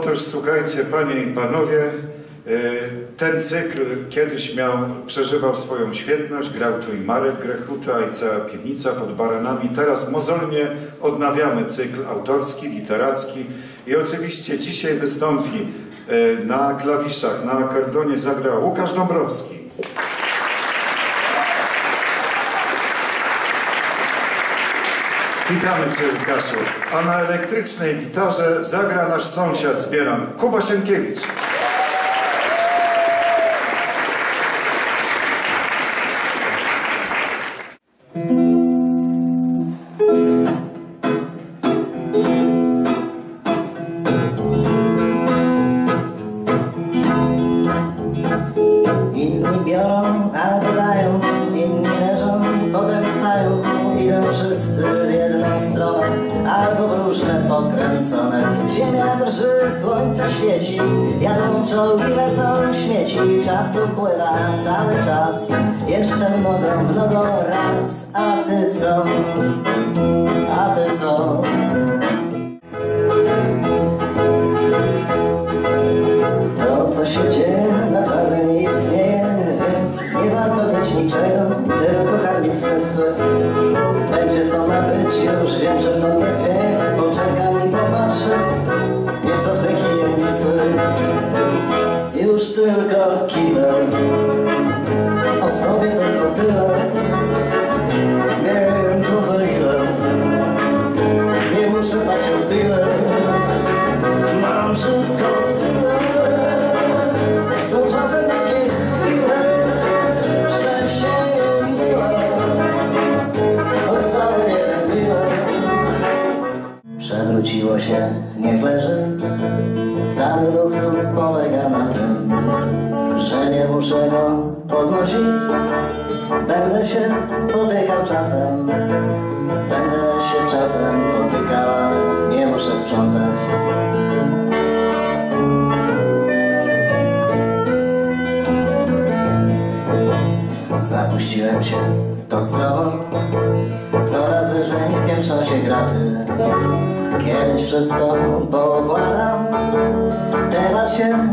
Otóż słuchajcie, panie i panowie, y, ten cykl kiedyś miał, przeżywał swoją świetność, grał tu i Marek Grechuta i cała piwnica pod baranami. Teraz mozolnie odnawiamy cykl autorski, literacki i oczywiście dzisiaj wystąpi y, na klawiszach, na akordonie zagra Łukasz Dąbrowski. Witamy Cię Łukaszu. A na elektrycznej gitarze zagra nasz sąsiad z Bielan, Kuba Sienkiewicz. Inni biorą różne pokręcone. Ziemia drży, słońce świeci, jadą czołgi, lecą śmieci. Czas upływa cały czas, jeszcze mnogo, mnogo raz. A ty co? A ty co? To, co się dzieje, naprawdę nie istnieje, więc nie warto mieć niczego, tylko karmić zmysły. Będzie co ma być, już wiem, że stąd nie Tylko kiwę, o sobie tylko tyle, nie wiem co za ile, nie muszę bać o tyle. Mam wszystko w tyle. Są czasem takie chwile nie mylę Choć wcale nie wiem ile. Przewróciło się, niech leży Cały luksus polega na tym Że nie muszę go podnosić. Będę się potykał czasem Będę się czasem potykał, ale nie muszę sprzątać. Zapuściłem się, to zdrowo Coraz wyżej piętrzą się graty Kiedyś wszystko poukładam Teraz